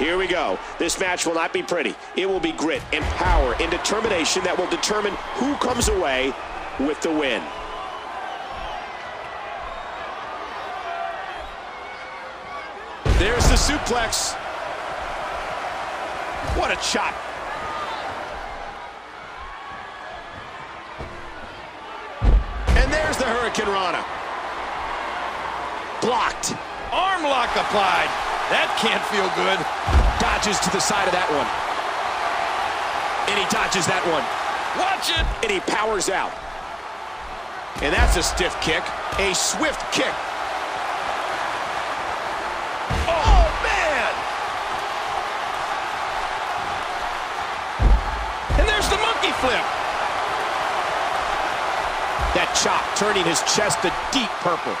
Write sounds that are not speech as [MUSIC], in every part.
Here we go. This match will not be pretty. It will be grit and power and determination that will determine who comes away with the win. There's the suplex. What a chop. And there's the Hurricanrana. Blocked. Arm lock applied. That can't feel good. Dodges to the side of that one. And he dodges that one. Watch it. And he powers out. And that's a stiff kick. A swift kick. Oh, man. And there's the monkey flip. That chop turning his chest a deep purple.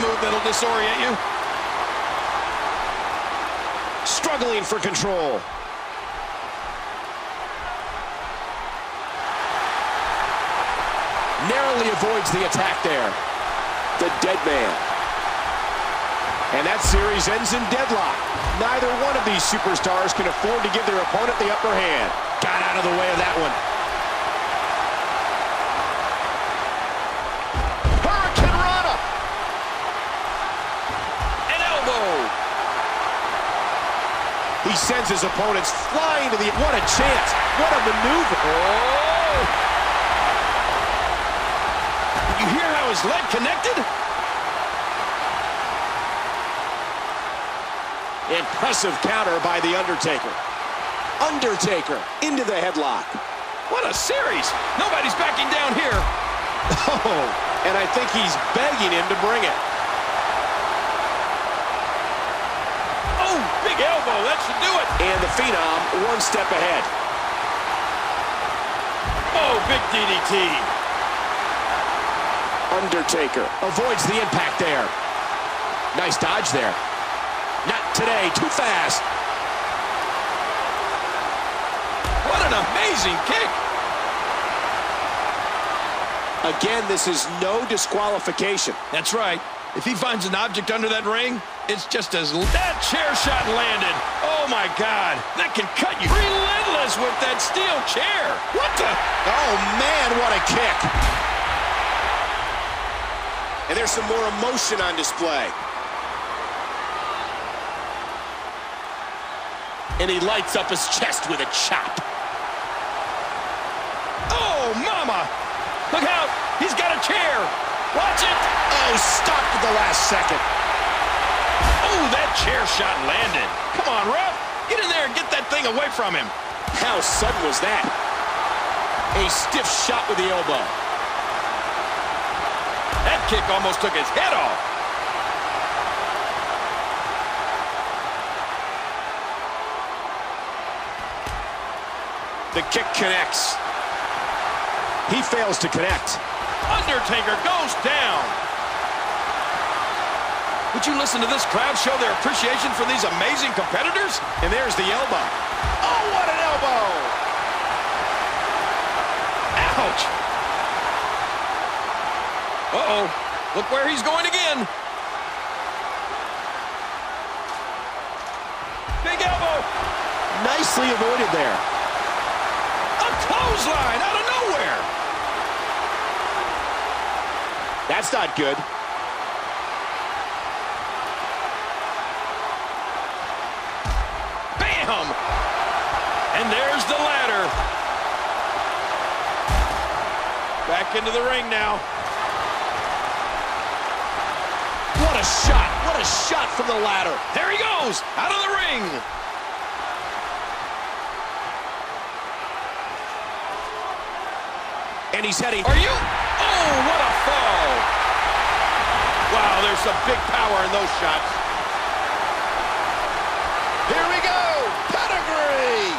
Move that'll disorient you. Struggling for control. Narrowly avoids the attack there. The dead man. And that series ends in deadlock. Neither one of these superstars can afford to give their opponent the upper hand. Got out of the way of that one. Sends his opponents flying to the... What a chance. What a maneuver. Oh! You hear how his leg connected? Impressive counter by The Undertaker. Undertaker into the headlock. What a series. Nobody's backing down here. [LAUGHS] Oh, and I think he's begging him to bring it. Oh, big elbow. That should do it. And the Phenom one step ahead. Oh, big DDT. Undertaker avoids the impact there. Nice dodge there. Not today, too fast. What an amazing kick. Again, this is no disqualification. That's right. If he finds an object under that ring, it's just as... That chair shot landed. Oh, my God. That can cut you. Relentless with that steel chair. What the... Oh, man, what a kick. And there's some more emotion on display. And he lights up his chest with a chop. Oh, mama. Look out. He's got a chair. Watch it. Oh, stopped at the last second. Chair shot landed. Come on, ref. Get in there and get that thing away from him. How sudden was that? A stiff shot with the elbow. That kick almost took his head off. The kick connects. He fails to connect. Undertaker goes down. Would you listen to this crowd show their appreciation for these amazing competitors? And there's the elbow. Oh, what an elbow! Ouch! Uh-oh. Look where he's going again. Big elbow. Nicely avoided there. A clothesline out of nowhere. That's not good. Back into the ring now. What a shot. What a shot from the ladder. There he goes, out of the ring. And he's heading. Are you? Oh, what a fall. Wow, there's some big power in those shots. Here we go. Pedigree.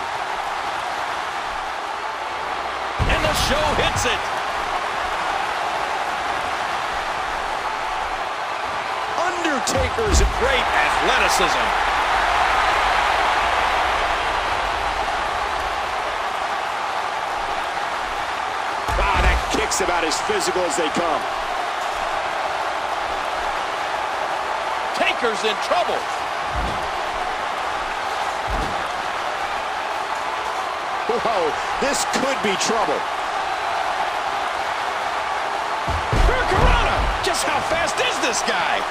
And the show hits it. Undertaker's Great athleticism. Ah, that kick's about as physical as they come. Taker's in trouble. Whoa, this could be trouble. Hurricanrana! Just how fast is this guy?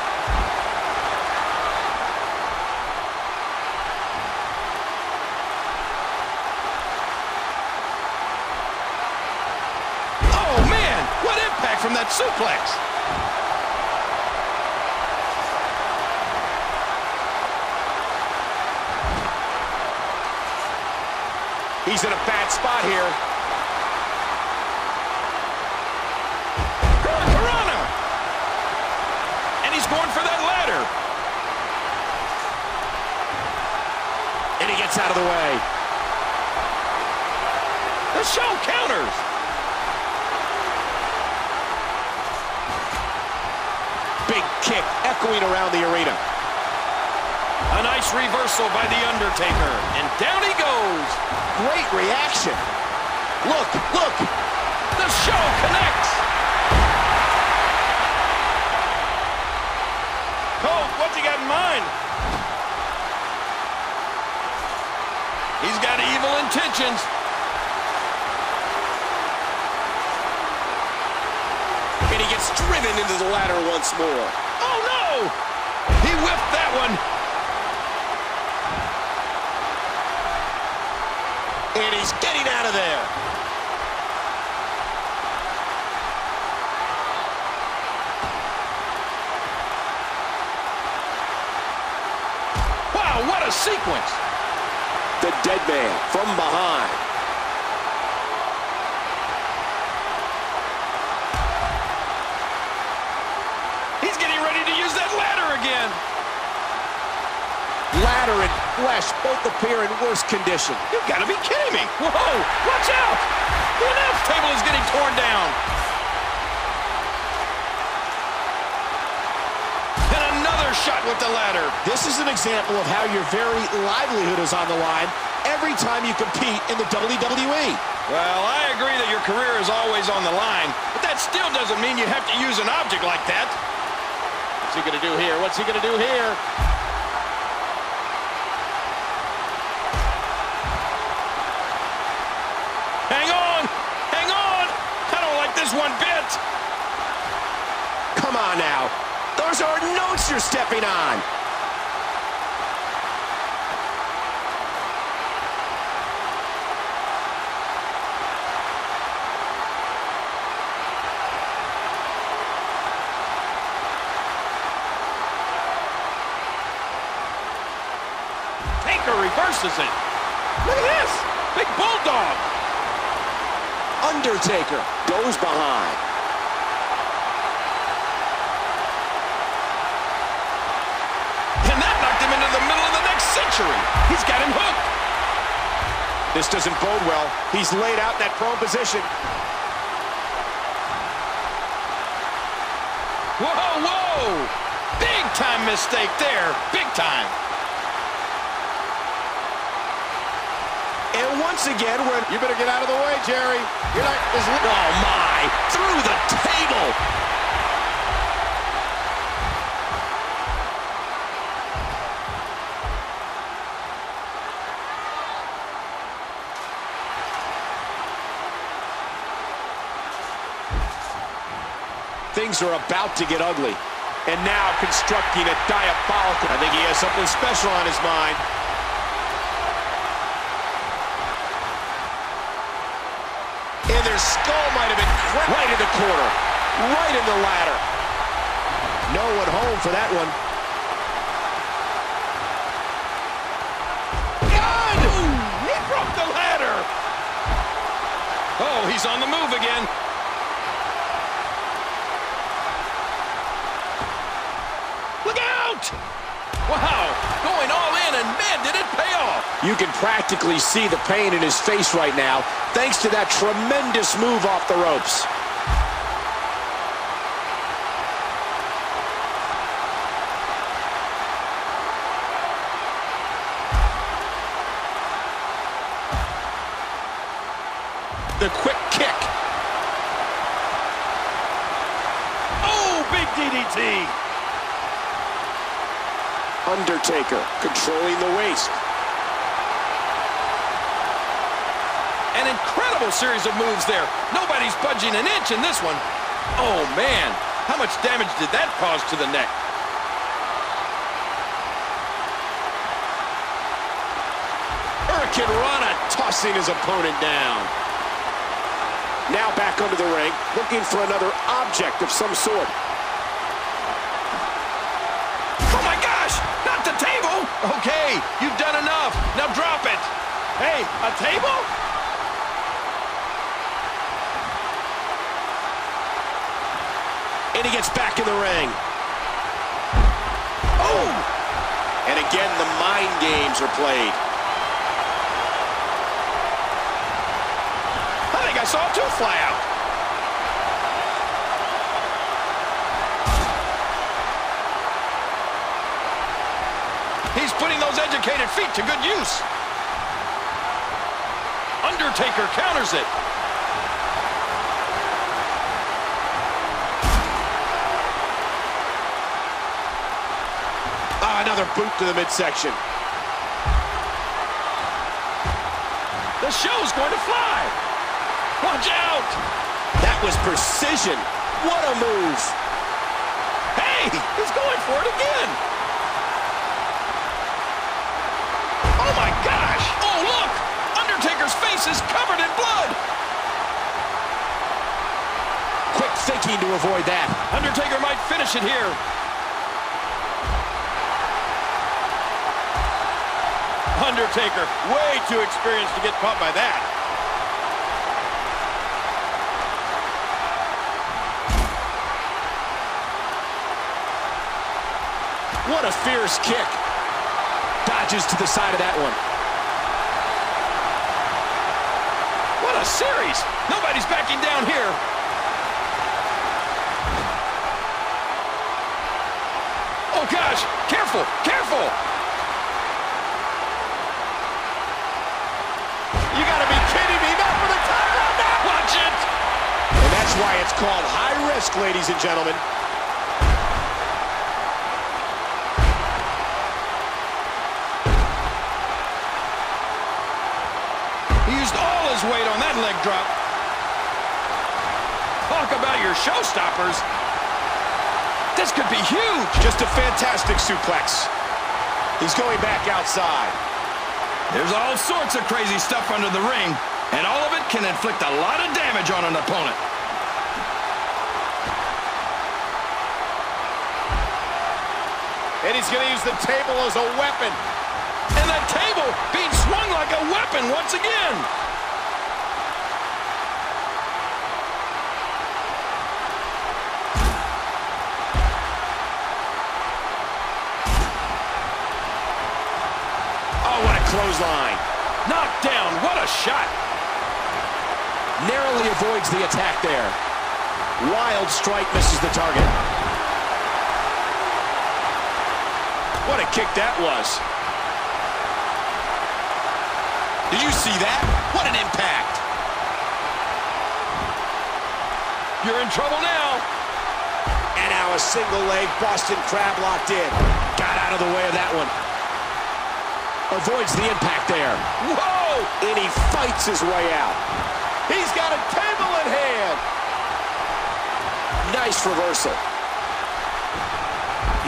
Oh, man! What impact from that suplex! He's in a bad spot here. Hurricanrana! And he's going for that ladder. And he gets out of the way. The show counters. Big kick echoing around the arena. A nice reversal by The Undertaker. And down he goes. Great reaction. Look, look. The show connects. Cole, what's he got in mind? He's got evil intentions. And he gets driven into the ladder once more. Oh, no! He whiffed that one. And he's getting out of there. Wow, what a sequence. The dead man from behind. He's getting ready to use that ladder again. Both appear in worse condition. You've got to be kidding me. Whoa, watch out. The announce table is getting torn down. And another shot with the ladder. This is an example of how your very livelihood is on the line every time you compete in the WWE. Well, I agree that your career is always on the line, but that still doesn't mean you have to use an object like that. What's he going to do here? What's he going to do here? On now. Those are notes you're stepping on. Taker reverses it. Look at this. Big bulldog. Undertaker goes behind. And that knocked him into the middle of the next century. He's got him hooked. This doesn't bode well. He's laid out in that prone position. Whoa, whoa! Big time mistake there. Big time. And once again, we're... You better get out of the way, Jerry. You're not... Is... Oh, my. Through the table. Things are about to get ugly. And now constructing a diabolical... I think he has something special on his mind. And their skull might have been right in the corner. Right in the ladder. No one home for that one. Good! He broke the ladder. Oh, he's on the move again. Look out! Wow, going all in, and man, did it pay off. You can practically see the pain in his face right now, thanks to that tremendous move off the ropes. The quick kick. Oh, big DDT. Undertaker controlling the waist. An incredible series of moves there. Nobody's budging an inch in this one. Oh, man. How much damage did that cause to the neck? Hurricanrana tossing his opponent down. Now back under the ring, looking for another object of some sort. Oh my gosh, not the table. Okay, you've done enough. Now drop it. Hey, a table? And he gets back in the ring. Oh! And again, the mind games are played. I think I saw two fly out. He's putting those educated feet to good use. Undertaker counters it. Another boot to the midsection. The show's going to fly. Watch out! That was precision. What a move. Hey, he's going for it again. Oh, my gosh. Oh, look. Undertaker's face is covered in blood. Quick thinking to avoid that. Undertaker might finish it here. Undertaker, way too experienced to get caught by that. What a fierce kick. Dodges to the side of that one. What a series. Nobody's backing down here. Oh, gosh. Careful. Careful. Why it's called high risk, ladies and gentlemen. He used all his weight on that leg drop. Talk about your showstoppers. This could be huge. Just a fantastic suplex. He's going back outside. There's all sorts of crazy stuff under the ring, and all of it can inflict a lot of damage on an opponent. He's going to use the table as a weapon. And that table being swung like a weapon once again. Oh, what a clothesline. Knocked down. What a shot. Narrowly avoids the attack there. Wild strike misses the target. What a kick that was. Did you see that? What an impact. You're in trouble now. And now a single leg Boston Crab locked in. Got out of the way of that one. Avoids the impact there. Whoa! And he fights his way out. He's got a table in hand. Nice reversal.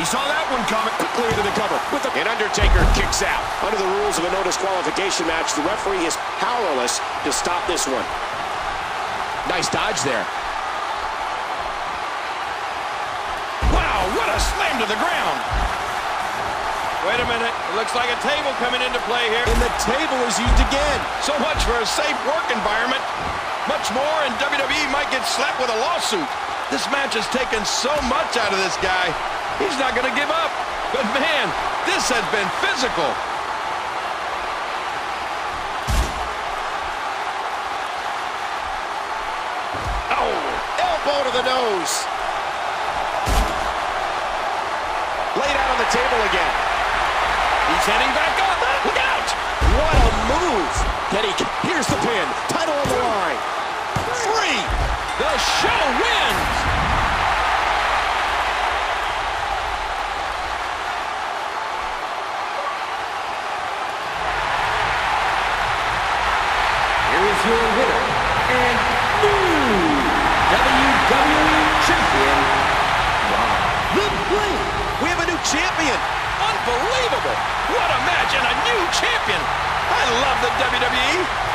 He saw that one coming quickly into the cover. With the and Undertaker kicks out. Under the rules of a no disqualification match, the referee is powerless to stop this one. Nice dodge there. Wow, what a slam to the ground. Wait a minute. It looks like a table coming into play here. And the table is used again. So much for a safe work environment. Much more, and WWE might get slapped with a lawsuit. This match has taken so much out of this guy. He's not going to give up. But, man, this has been physical. Oh, elbow to the nose. Laid out on the table again. He's heading back up. Look out! What a move. Kenny, here's the pin. Title on the line. Three. The show wins. champion. Unbelievable. What a match and a new champion. I love the WWE.